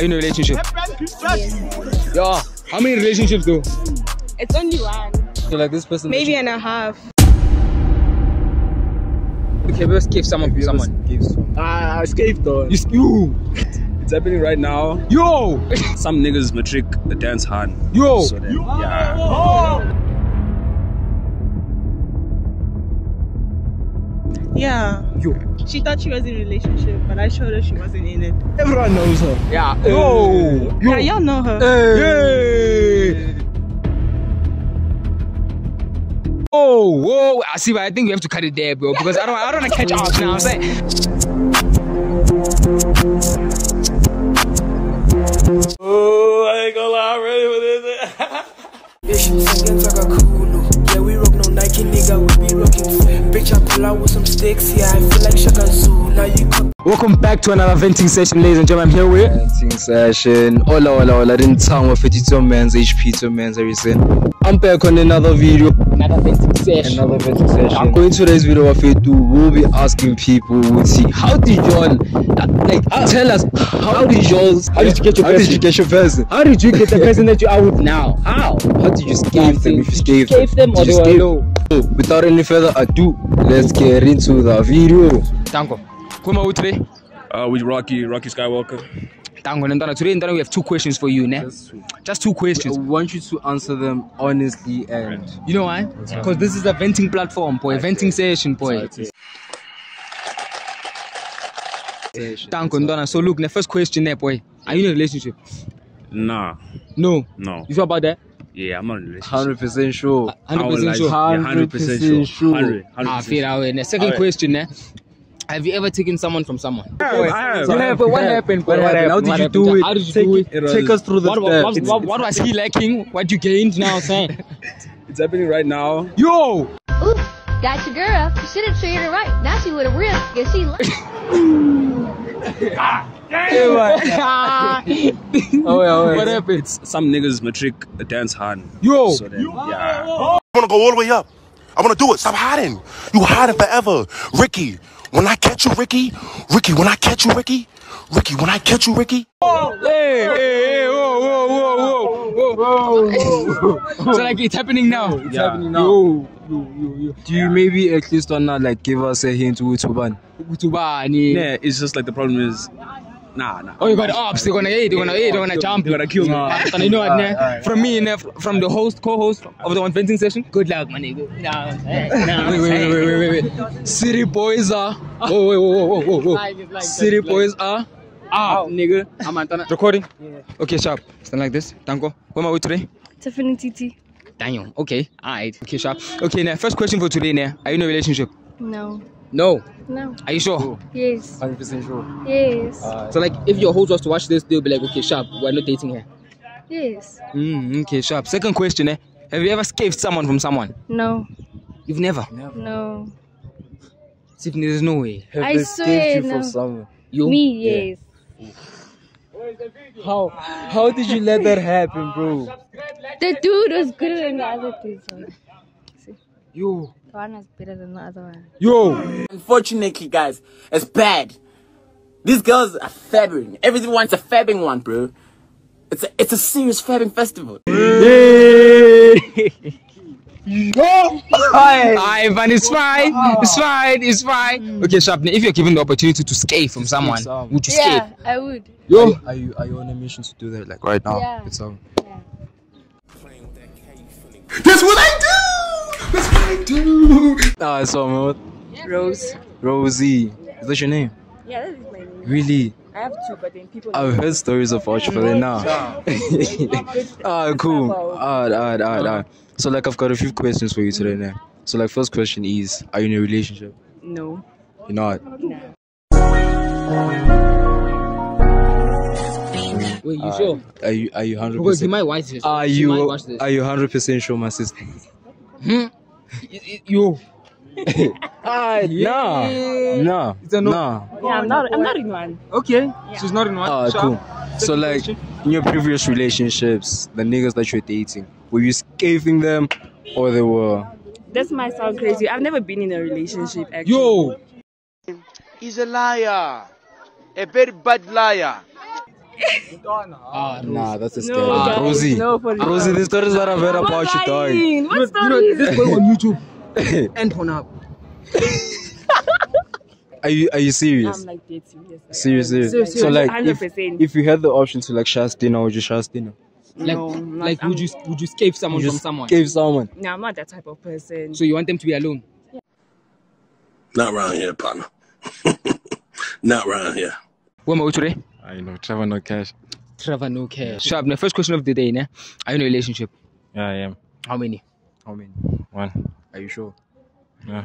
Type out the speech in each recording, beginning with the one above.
Are you in a relationship? Yeah. How many relationships though? It's only one. So like this person. Maybe and a half. Okay, let's give someone from someone. Ah, escaped on. You, you. It's happening right now. Yo. Some niggas matric the dance hand. Yo. So then, yeah. Yeah. Yo. She thought she was in a relationship, but I showed her she wasn't in it. Everyone knows her. Yeah. Yo. Yeah, y'all know her. Hey. Oh, whoa! I see, but I think we have to cut it there, bro, because I don't, I don't want to catch up now. I'm saying, Oh, I ain't gonna lie, I'm ready for this. Bitch, singing like a Kulu. Yeah, we rock no Nike, nigga, we be rocking. Bitch, I pull out with some sticks, yeah, I feel like Shaka Zulu. Now you come. welcome back to another venting session, ladies and gentlemen. I'm here with. Dancing session. Hola, hola, hola. Didn't tell me 52 men's HP to men's everything. I'm back on another video. Another venting session. Another venting session. Going to today's video, what we do, we'll be asking people, we'll see how did y'all, like, tell us, how did y'all, How did you get your how did person? you get your person? How did you get the person that you are with now? How? How did you escape them? If you escape Gave them or did they you were escape? So, without any further ado, let's get into the video. Tango. Who am I with today? Uh, with Rocky, Rocky Skywalker. Tango Nandana. Today, Nandana, we have two questions for you, ne? Just two questions. I questions. want you to answer them honestly and You know why? Because this is a venting platform, boy. Venting session, boy. Tango Ndana. So look, the first question there, boy. Are you in a relationship? Nah, No. no. You sure about that? Yeah, I'm not in a relationship. 100% sure. I won't 100% lie. sure. Yeah, 100% sure. 100, 100%. Ah, fair away. The second question, ne? Have you ever taken someone from someone? I have, I have. You have, but what happened? boy? What happened? How did What you happened? do it? How did you Take do it? It Take us through the What, what, what, steps. what, what was he lacking? What you gained now, saying? It's happening right now. Yo! Ooh, got your girl. You should have treated her right. Now she would have ripped. Guess she like. oh, yeah, oh. What happened? Some niggas matric the dance hand. Yo! So then, yeah. I wanna go all the way up. I wanna do it. Stop hiding. You hiding forever. Ricky, when I catch you, Ricky, Ricky, when I catch you, Ricky, Ricky, when I catch you, Ricky. Oh, Hey, hey, hey, whoa, whoa, whoa, whoa, whoa. whoa. so like it's happening now. It's Yeah. happening now. Yo, yo, yo, yo. Do you maybe at least wanna like give us a hint who to ban? Utubani. Yeah, it's just like the problem is, nah, nah. Oh, you got ops. They're gonna, hey, they're gonna, hey, they're gonna jump. They're gonna kill me. And you know what, ne? From me, ne? From the host, co-host of the one venting session. Good luck, my nigga. No, wait, wait, wait, wait, wait, wait. City boys are. Whoa, wait, whoa, whoa, whoa, whoa, whoa. City boys are. Ah, nigga. I'm Antana. Recording? Yeah. Okay, sharp. Stand like this. Tango. Who am I with today? Tiffany Titi. Damn. Okay. Alright. Okay, sharp. Okay, now first question for today, ne? Are you in a relationship? No. No. No. Are you sure? Yes. 100% sure. Yes. So like, if your host was to watch this, they'll be like, okay, sharp. We're not dating here. Yes. Mm, okay, sharp. Second question, eh? Have you ever escaped someone from someone? No. You've never. No. Tiffany, there's no way. Have I they swear, you no. from someone? You? Me, yes. How? How did you let that happen, bro? The dude was good than the other dude. So You. The one was better than the other one. Yo. Unfortunately, guys, it's bad. These girls are fabbing. Everyone wants a fabbing one, bro. It's a, it's a serious fabbing festival. Ivan, it's fine. It's fine. It's fine. Okay, sharp. Now, if you're given the opportunity to escape from someone, someone. would you Yeah, escape? I would. Yo. Are you are you on a mission to do that like right now? Yeah. It's um. That's what I do. That's what I do. Ah, so man. Rose. Rosie. Is that your name? Yeah, that is my name. Really? I have two, but then people. I've heard stories of you for that now. ah, cool. Alright, alright, alright, alright. Ah. So like I've got a few questions for you today mm-hmm. now. So like first question is, are you in a relationship? No. You're not. No. Wait, you ah, sure? Are you are you hundred Because he percent? might watch this. Are He you might watch this. are you hundred percent sure, my sister? Y- y- hmm? Yo. Ah, nah, nah, It's a no. nah. Yeah, I'm not. I'm not in one. Okay. She's not in one. Ah, Sharp. cool. So like in your previous relationships, the niggas that you're dating, were you scathing them, or they were? This might sound crazy. I've never been in a relationship. Actually. Yo. He's a liar. A very bad liar. Ah, Nah, that's a No, scam. guys, Rosie. no, for real. Rosie, the stories that I've heard I'm about you, dog. What stories? this boy on YouTube and Pornhub. Are you are you serious? I'm like dead serious. Like, Serious, serious. Serious, So like, if, 100%. if you had the option to like share dinner, would you share dinner? Like, No, not- like I'm- would you would you escape someone You from someone? gave someone. No, I'm not that type of person. So you want them to be alone? Not around here, partner. Not around here. Where am I today? I know, Trevor, no cash. Trevor, no care. Sharp. The first question of the day, ne? Are you in a relationship? Yeah, I am. How many? How many? One. Are you sure? Yeah.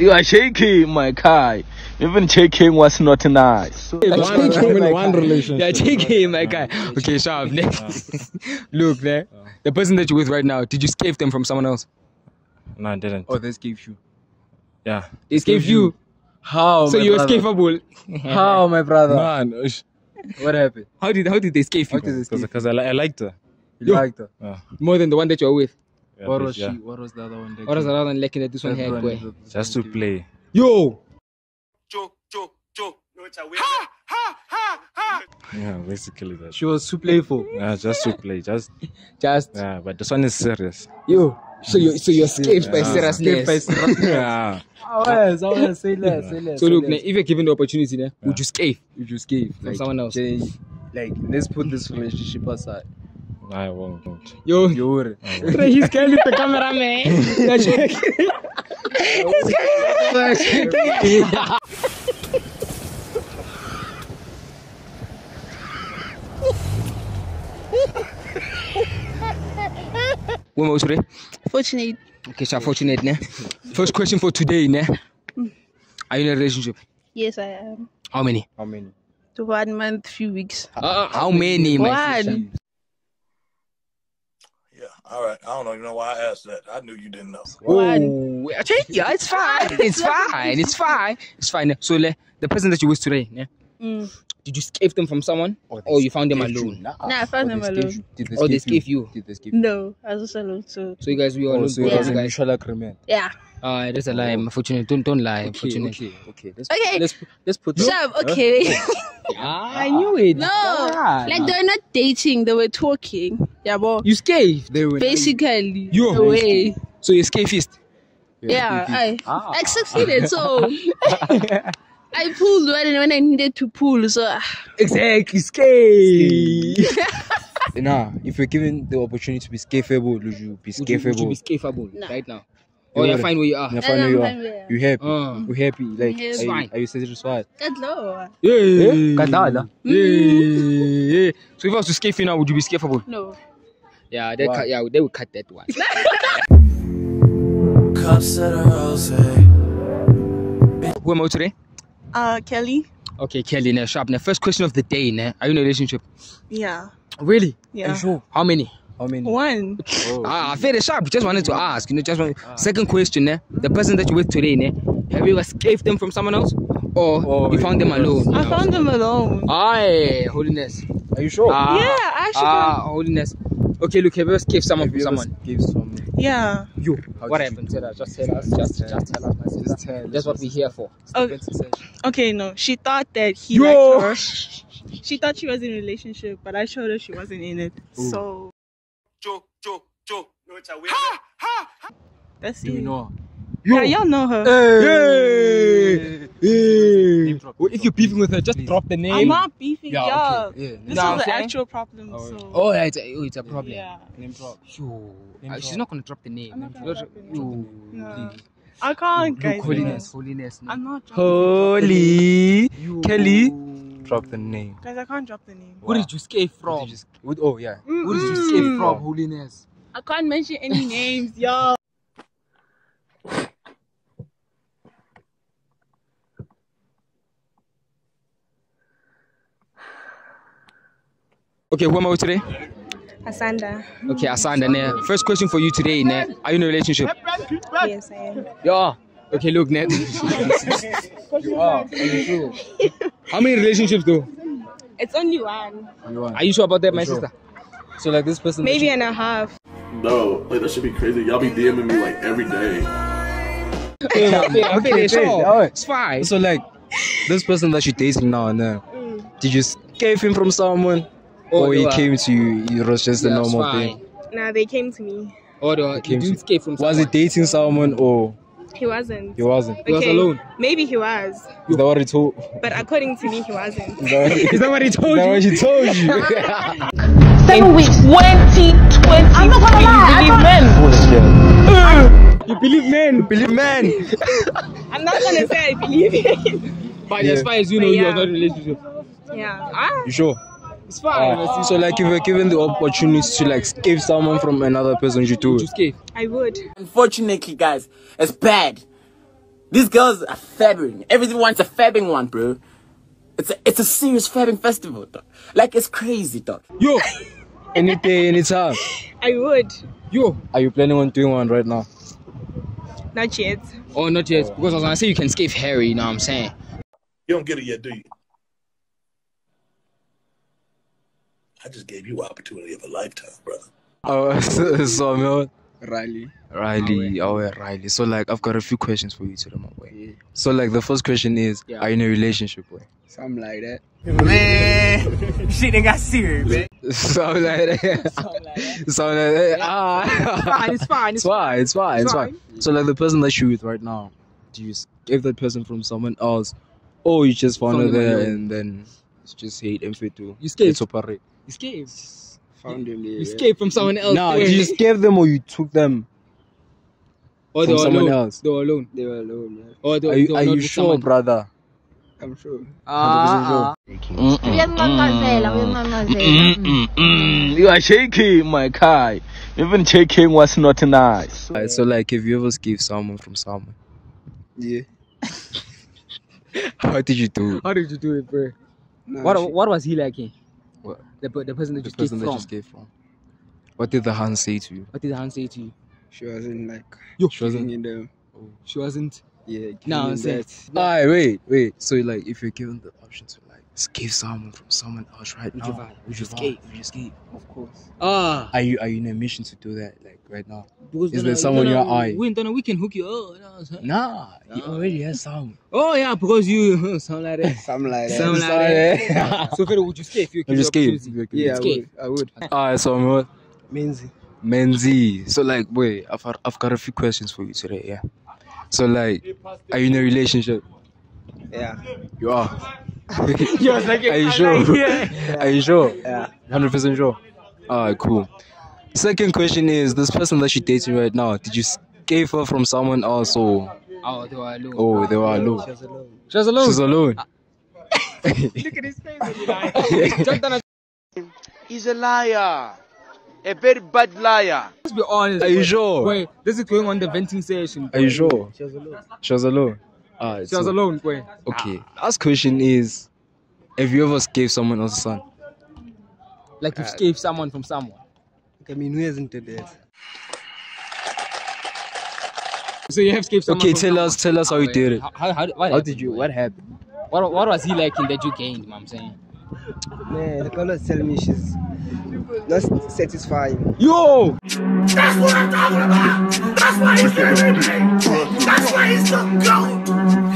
You are shaking, my guy. Even shaking was not nice. one relationship. Yeah, take him, my guy. Okay, sharp. Next. Look, there. The person that you're with right now, did you escape them from someone else? No, I didn't. Oh, they escaped you. Yeah. They escaped you. How? So you're escapable. How, my brother? Man, ush. what happened? How did how did they escape you? How did they Because I, li- I liked her. You Yo. liked her. More than the one that you're with. Yeah, What was yeah. she? What was the other one? that Or is you- another one lacking that this one had, boy? Just to play. Yo! Ha! Yeah, basically that. She was too playful. Yeah, just to play. Just Just yeah, but this one is serious. yo. So you so you escaped by Yeah. seriousness. yeah. Oh, yes, oh, I want say less, say less. So look, now, if you're given the opportunity, now, would you escape? Would you just gave From someone else. Like, let's put this relationship aside. I won't. won't. Yo, You would. he's scared with the cameraman. When was today? Fortunate. Okay, so fortunate, ne? First question for today, ne? Are you in a relationship? Yes, I am. How many? How many? To one month, few weeks. Uh, how many, my One. sister? Yeah, all right. I don't know You know why I asked that. I knew you didn't know. Oh, I tell you, it's fine. It's fine. It's fine. It's fine. So, le, the person that you with today, ne? Mm. Did you escape them from someone, or you found them alone? Nah, I found them alone. Did they Or they escape escape you? Did they escape No, I was just alone. So So you guys, we all Oh, alone. so both it was guys. mutual agreement. yeah. Ah, that's a lie. Unfortunate. Don't don't lie. Okay, Unfortunate. okay, okay. Let's, Okay. Let's let's put. Shab, okay. I knew it. no, Ah, like they're not dating. They were talking. Yeah, but you escaped. They were basically, You. the way. So you escapist. Yeah, I Ah. I succeeded. So I pulled when when I needed to pull. So ah, Exactly. Escape. Nah, if you're given the opportunity to be escapable, would you be Would you, would you be escapable Nah. right now? Or you're would. fine where you are? You're And fine where you are. where I am. You happy? Uh. You happy? Like, Yes. are you, Fine. are you satisfied? That's low. Yeah. Kadada. Yeah. So if I was to escape you now, would you be escapable? No. Yeah, they Why? cut, yeah, they would cut that one. Cups of the rose. Who am I today? Uh, Kelly. Okay, Kelly, now sharp. Now, first question of the day, now. Are you in a relationship? Yeah. Really? Yeah. How many? How many? One. Ah, very sharp. Just wanted to ask. You know, just one. Second question, ne? The person that you're with today, ne? Have you escaped them from someone else, or Oh, you found them alone? I found them alone. Aye, holiness. Are you sure? Ah, Yeah, I actually Ah, holiness. Okay, look, have you escaped someone Have from you someone? escaped someone? Yeah. You. How What happened? do Tell us. Just tell us. Just, just tell us, my sister. Just tell That's what we're here for. Oh, okay. okay, no. She thought that he Yo. liked her. She thought she was in a relationship, but I showed her she wasn't in it. Ooh. So that's Do it. you know? Yeah, y'all know her. Hey, hey. Name drop. Well, if you're beefing with her, just drop the name. I'm not beefing Yeah, y'all. Okay. Yeah. This Nah, is I'm the actual problem. Oh, so Oh, yeah, it's a, oh, it's a problem. yeah. Name drop. Yo, Name uh, she's not gonna drop the name. I'm not gonna drop the name. yo, No. I can't, Look, guys. holiness, holiness. I'm not dropping Holy Kelly. Drop the name. Guys, I can't drop the name. Where did you escape What from? did you just- what- oh yeah. Where did you escape Mm. from? Holiness. I can't mention any names, y'all. Okay, who am I with today? Asanda. Okay, Asanda. Ne. First question for you today. Ne. Are you in a relationship? Yes, I am. Yeah. Okay, look, Ned. How many relationships though? It's only one. You want? Are you sure about that, my Sure. sister? So like this person. Maybe and a half. No, like that should be crazy. Y'all be DMing me like every day. okay, sure. It's fine. So like, this person that you're dating now and then, mm. did you escape him from someone, Oh, or he uh, came to you? It was just a Yeah, it's normal fine. thing. Nah, they came to me. Or the, you Came do to- escape from Was he dating someone or He wasn't. he wasn't? Okay, was alone. Maybe he was, Is that what he told? but according to me, he wasn't. Is that what he, Is that what he told is that what he told you? Seven weeks. 2020. I'm not gonna lie. I thought- You believe men? Believe man. I'm not gonna say I believe it. But as far as you know, But you are not in a relationship. yeah. Ah, You sure? It's fine. Uh, so like, if you're given the opportunity to like escape someone from another person, you do to it. I would. Unfortunately, guys, it's bad. These girls are fabbing. Everyone's a fabbing one, bro. It's a, it's a serious fabbing festival, dog. Like, it's crazy, dog. Yo, Any day, anytime. I would. yo. Are you planning on doing one right now? Not yet. Oh, not yet. Because I was gonna say you can escape Harry. You know what I'm saying? You don't get it yet, do you? I just gave you an opportunity of a lifetime, brother. Oh, so, so man, Riley. Riley, oh yeah, Riley. So like, I've got a few questions for you today, my boy. Yeah. So like, the first question is, Yeah. are you in a relationship, boy? Something like that. Man, shit ain't got serious, man. Something like that. Something like that. Ah. Fine, it's fine. It's fine. It's fine. It's fine. So like, the person that you're with right now, do you escape that person from someone else, or you just found her there and then it's just hate and fit to You escaped. separate? Escape. Found him there. You escape from someone else. No, Wait. you escaped them or you took them or they from were someone alone. else. They were alone. They were alone, yeah. Or they, Are they you, were are not you with sure, someone. brother? I'm sure. Ah, ah. Huwag mong nonzela, huwag mong nonzela. Mm, you are shaking, my guy. Even shaking was not nice. Alright, so like, if you ever escaped someone from someone? Yeah. How did you do it? How did you do it, bro? Nah, What she, what was he liking? What? The, the person that The you person escaped that from. you escaped from. What did the hand say to you? What did the hand say to you? she wasn't like Yo, She wasn't- in the She wasn't. yeah. No, giving I'm saying. that. Alright, wait, wait. So like, if you're given the option to like escape someone from someone else right Would now, you vibe? would you Escape. escape? Would you escape? Of course. Ah. Are you are you in a mission to do that like right now? Because Is there someone then, you're uh, eyeing? We, then we can hook you up. You know what Nah, he Nah. already have someone. Oh yeah, because you something like that. Something like that. Something like that. so Fede, would you escape? if You Would you escape? opportunity? Yeah, I Escape. would. I would. Alright, so what? Menzi. Menzi. So like, wait, I've got, I've got a few questions for you today. Yeah. So like, are you in a relationship? Yeah. You are. You was like, Are you sure? like it. Are you sure? Yeah. Hundred percent sure. Alright, cool. Second question is: This person that you're dating right now, did you escape her from someone else, or Oh, they were alone. oh, they were alone? She was alone. She was alone. She's alone. Ah. Look at his face. when he lied. Just done a- He's a liar. A very bad liar. Let's be honest. Are you wait, sure? Wait, this is going on the venting session. Are you sure? She was alone. She was alone. Alright. She was alone. Wait. Okay. Ah. Last question is: Have you ever escaped someone else's son? Like you escaped uh, someone from someone. I mean, who hasn't did that? So you have escaped someone. Okay, tell someone. us, tell us how you did it. How, how, how, what How did you? What happened? What, what was he liking that you gained, man? I'm saying. Man, the girl was telling me she's not satisfied. Yo! That's what I'm talking about. That's why he's getting me. That's why he's the goat.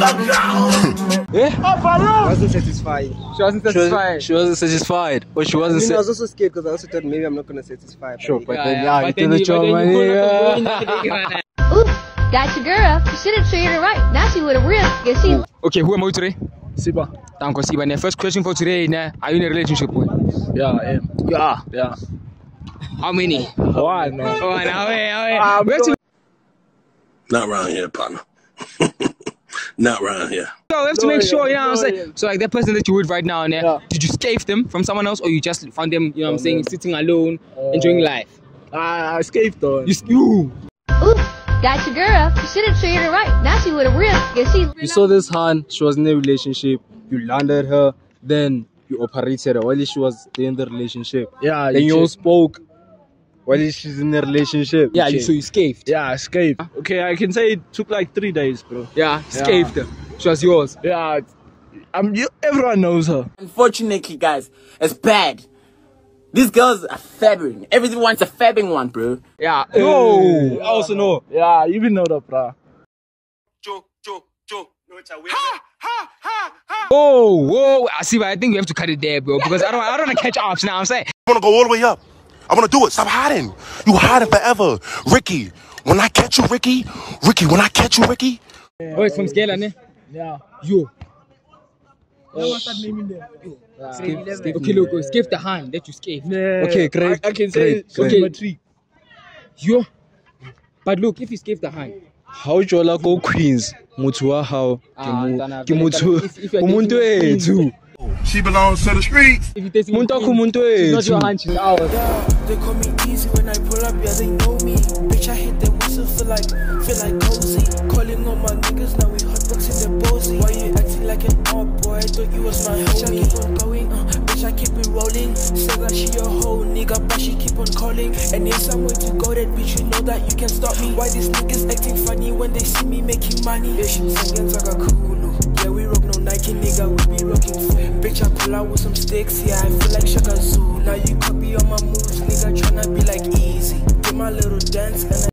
The goat. Eh? Oh, wasn't satisfied. She wasn't She, was, satisfied. she wasn't satisfied, or she wasn't. mean, I was also scared because I also thought maybe I'm not gonna satisfy. Sure, but Yeah, then, yeah, yeah, but you then did the you- but job, then man. you pulled up the yeah. boy. Oops, got your girl. She Should have treated her right. Now she with a real. Guess she. Okay, who am I today? Siba. Thank you, Siba. Now, first question for today, nah, are you in a relationship with? Yeah, I am. Yeah. Yeah. How many? One, man. Oh, now, wait, wait. we have to, Not around here, partner. Not around here. so we have to make sure, you know what I'm saying? So, like, that person that you're with right now, nah, Yeah. did you escape them from someone else, or you just found them, you know what I'm saying, sitting alone, oh. enjoying life? I escaped on. You, you. Oops, got your girl. You should have treated her right. Now she with a real. Guess she. You saw this hand, she was in a relationship, you landed her, then you operated her while she was in the relationship. Yeah, Then you all spoke while she's in a relationship. Yeah, you, so you escaped. Yeah, escape. Okay, I can say it took like three days, bro. Yeah, escaped. She was yours. Yeah, I'm. You, everyone knows her. Unfortunately, guys, it's bad. These girls are fabbing. Everyone's a fabbing one, bro. Yeah. No, I also know. Yeah, you even know that, bro. Joke, joke, joke. No, it's a ha! Ha! Ha! Ha! Oh, whoa. I see, but I think we have to cut it there, bro, because I don't, I don't want to catch ops now. I'm saying. I wanna go all the way up. I wanna do it. Stop hiding. You hiding forever. Ricky, when I catch you, Ricky, Ricky, when I catch you, Ricky. Oh, it's from Scala, ne? Yeah. Yo. Now what's that name in there? Skip, skip. Okay, look, go. Skip the hand. Let you skip. Okay, great. I, I can say great, great. symmetry. Yo. But look, if you skip the hand. How jola go Queens? Motho wa hao ke Ah, mo- ntana, ke vele motho if- if you're umuntu dating a wethu. She belongs to the streets. If you taste Umuntu wakho umuntu It's not your wethu. hand, she's ours. Yeah, they call me easy when I pull up, yeah, they know me. Bitch, I hit the whistle, feel like, feel like cozy. Calling all my niggas, now we hotboxing the bossy. Why thought you was my bitch, I keep on going, uh, bitch, I keep it rolling. Say that she a whole nigga, but she keep on calling. And there's somewhere to go, that bitch, you know that you can stop me. Why these niggas acting funny when they see me making money? She singing like a cool. Yeah, we rock no Nike, nigga, we be rocking Bitch, I pull out with some sticks, yeah, I feel like Shaka Zulu. Now you copy all my moves, nigga, tryna be like easy. Do my little dance and I